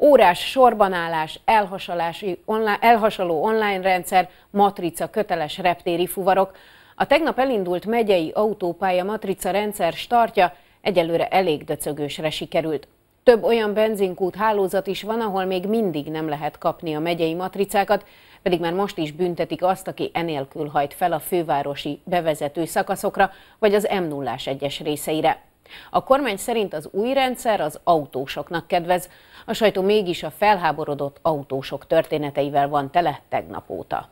Órás sorbanállás, elhasalási, online, elhasaló online rendszer, matrica, köteles reptéri fuvarok. A tegnap elindult megyei autópálya matrica rendszer startja egyelőre elég döcögősre sikerült. Több olyan benzinkút hálózat is van, ahol még mindig nem lehet kapni a megyei matricákat, pedig már most is büntetik azt, aki enélkül hajt fel a fővárosi bevezető szakaszokra, vagy az m 0 egyes részeire. A kormány szerint az új rendszer az autósoknak kedvez, a sajtó mégis a felháborodott autósok történeteivel van tele tegnap óta.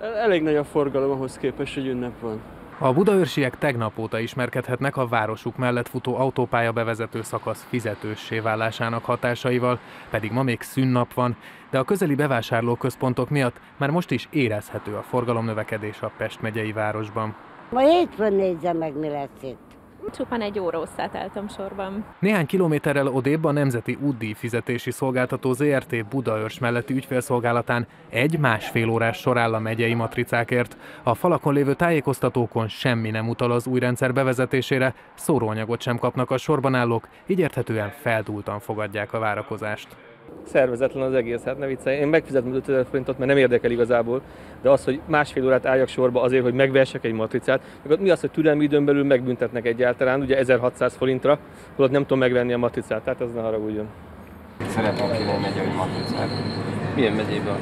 Elég nagy a forgalom ahhoz képest, hogy ünnep van. A budaörsiek tegnap óta ismerkedhetnek a városuk mellett futó autópálya bevezető szakasz fizetőssé válásának hatásaival, pedig ma még szünnap van, de a közeli bevásárlóközpontok miatt már most is érezhető a forgalomnövekedés a Pest megyei városban. Ma hétfőn nézze meg, mi lesz itt. Csupán egy óra hosszát sorban. Néhány kilométerrel odébb a Nemzeti Útdíj fizetési szolgáltató ZRT Budaörs melletti ügyfélszolgálatán egy másfél órás sor áll a megyei matricákért. A falakon lévő tájékoztatókon semmi nem utal az új rendszer bevezetésére, szóróanyagot sem kapnak a sorban állók, így érthetően feldúltan fogadják a várakozást szervezetlen az egész, hát ne viccelj. Én megfizetem 5000 forintot, mert nem érdekel igazából, de az, hogy másfél órát álljak sorba azért, hogy megvessek egy matricát, meg mi az, hogy türelmi időn belül megbüntetnek egyáltalán, ugye 1600 forintra, holott nem tudom megvenni a matricát, tehát ez ne haragudjon. Szeretném kérni megyei matricát. Milyen megyében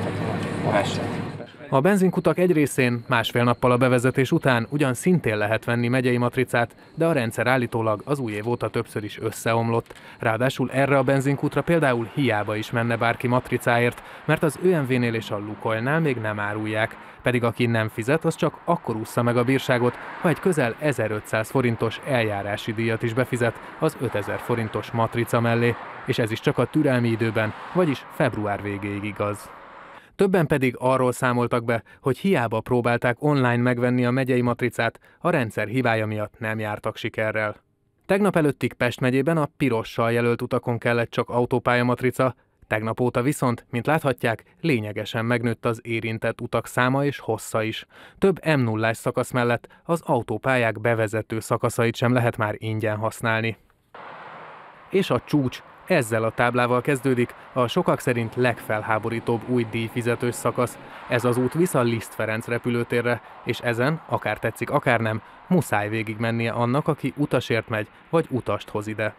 a Pest. A benzinkutak egy részén másfél nappal a bevezetés után ugyan szintén lehet venni megyei matricát, de a rendszer állítólag az új év óta többször is összeomlott. Ráadásul erre a benzinkutra például hiába is menne bárki matricáért, mert az ÖMV-nél és a Lukoilnál még nem árulják. Pedig aki nem fizet, az csak akkor ússza meg a bírságot, ha egy közel 1500 forintos eljárási díjat is befizet az 5000 forintos matrica mellé, és ez is csak a türelmi időben, vagyis február végéig igaz. Többen pedig arról számoltak be, hogy hiába próbálták online megvenni a megyei matricát, a rendszer hibája miatt nem jártak sikerrel. Tegnap előttig Pest megyében a pirossal jelölt utakon kellett csak autópálya matrica, tegnap óta viszont, mint láthatják, lényegesen megnőtt az érintett utak száma és hossza is. Több m 0 szakasz mellett az autópályák bevezető szakaszait sem lehet már ingyen használni. És a csúcs ezzel a táblával kezdődik a sokak szerint legfelháborítóbb új díjfizetős szakasz. Ez az út visz a Liszt Ferenc repülőtérre, és ezen, akár tetszik, akár nem, muszáj végigmennie annak, aki utasért megy, vagy utast hoz ide.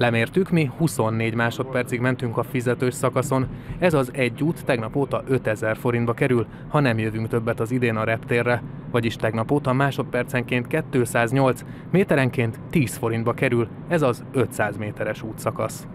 Lemértük, mi 24 másodpercig mentünk a fizetős szakaszon, ez az egy út tegnap óta 5000 forintba kerül, ha nem jövünk többet az idén a reptérre, vagyis tegnap óta másodpercenként 208, méterenként 10 forintba kerül, ez az 500 méteres útszakasz.